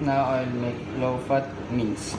Now I'll make low fat mince.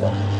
么？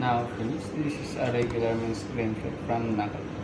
now finished. This is a regular main screenshot from Nagal.